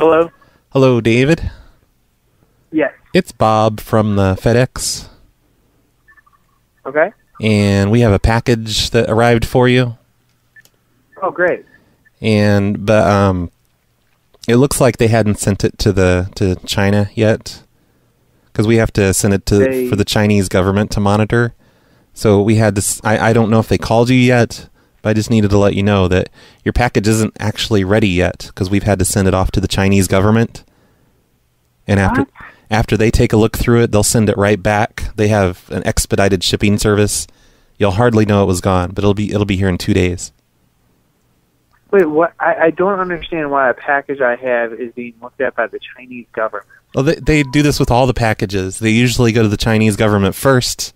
Hello? Hello, David. Yes. It's Bob from the FedEx, Okay. and we have a package that arrived for you. Oh, great. And but um, it looks like they hadn't sent it to the to China yet, because we have to send it to They- for the Chinese government to monitor. So we had this. I I don't know if they called you yet, but I just needed to let you know that your package isn't actually ready yet because we've had to send it off to the Chinese government. And after What? after they take a look through it, they'll send it right back. They have an expedited shipping service. You'll hardly know it was gone, but it'll be it'll be here in two days. Wait, what? I, I don't understand why a package I have is being looked at by the Chinese government. Well, they, they do this with all the packages. They usually go to the Chinese government first,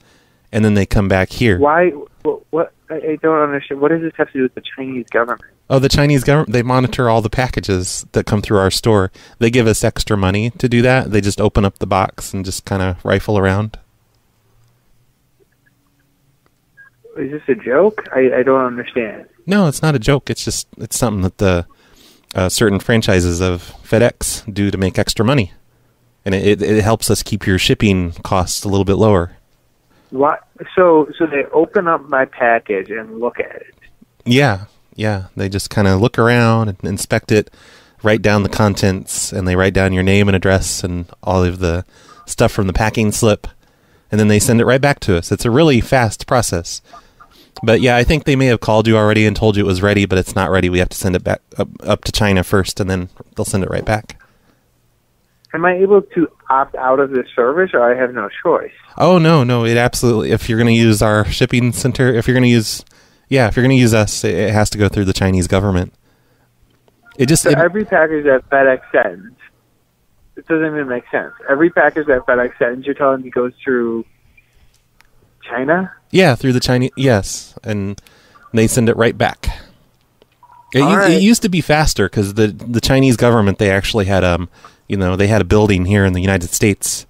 and then they come back here. Why? What? what I, don't understand. What does this have to do with the Chinese government? Oh, the Chinese government, they monitor all the packages that come through our store. They give us extra money to do that. They just open up the box and just kind of rifle around. Is this a joke? I, I don't understand. No, it's not a joke. It's just it's something that the uh, certain franchises of FedEx do to make extra money, and it, it, it helps us keep your shipping costs a little bit lower. So, so they open up my package and look at it. Yeah, yeah. They just kind of look around and inspect it, write down the contents, and they write down your name and address and all of the stuff from the packing slip, and then they send it right back to us. It's a really fast process. But yeah, I think they may have called you already and told you it was ready, but it's not ready. We have to send it back up, up to China first, and then they'll send it right back. Am I able to opt out of this service, or I have no choice? Oh no, no, it absolutely. If you're going to use our shipping center, if you're going to use, yeah, if you're going to use us, it, has to go through the Chinese government. It just So it- every package that FedEx sends, it doesn't even make sense. Every package that FedEx sends, you're telling me goes through China? Yeah, through the Chinese. Yes, and they send it right back. It, right. it used to be faster because the the Chinese government they actually had um you know they had a building here in the United States,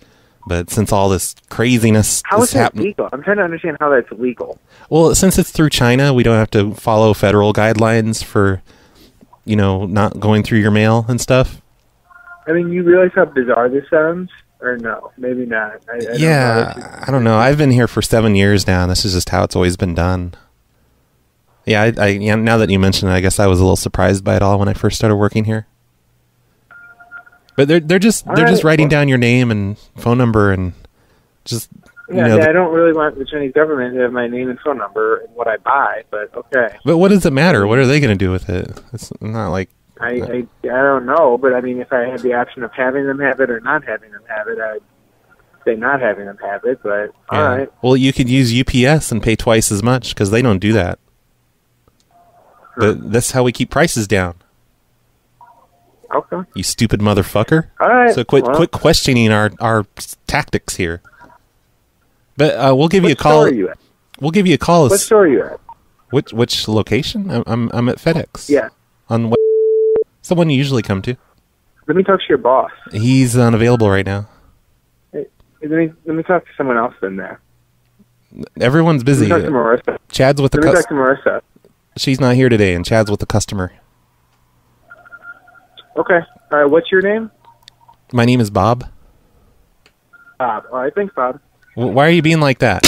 but since all this craziness How is that legal? I'm trying to understand how that's legal. well, since it's through China, we don't have to follow federal guidelines for you know not going through your mail and stuff. I mean, you realize how bizarre this sounds, or no? Maybe not. I, I don't know. This is- yeah, I don't know. I've been here for seven years now, and this is just how it's always been done. Yeah, I, I yeah, now that you mention it, I guess I was a little surprised by it all when I first started working here. But they're they're just All they're just writing down your name and phone number and just you Yeah, know. yeah, I don't really want the Chinese government to have my name and phone number and what I buy, but okay. but what does it matter? What are they going to do with it? It's not like I, I I don't know, but I mean, if I had the option of having them have it or not having them have it, I'd say not having them have it. But all yeah. right, Well, you could use UPS and pay twice as much because they don't do that. But that's how we keep prices down. Okay, You stupid motherfucker. all right. So quit well, quit questioning our our tactics here. But uh, we'll give you a call. store are you at? We'll give you a call. What store are you at? which which location? I'm I'm, I'm at FedEx. Yeah, On what? It's the one you usually come to. let me talk to your boss. He's unavailable right now. Hey, Let me let me talk to someone else in there. Everyone's Let busy. me talk to Marissa. Chad's with the Let me talk to Marissa. She's not here today, and Chad's with the customer. Okay. All right. What's your name? My name is Bob. Bob. All right. Thanks, Bob. W- Why are you being like that?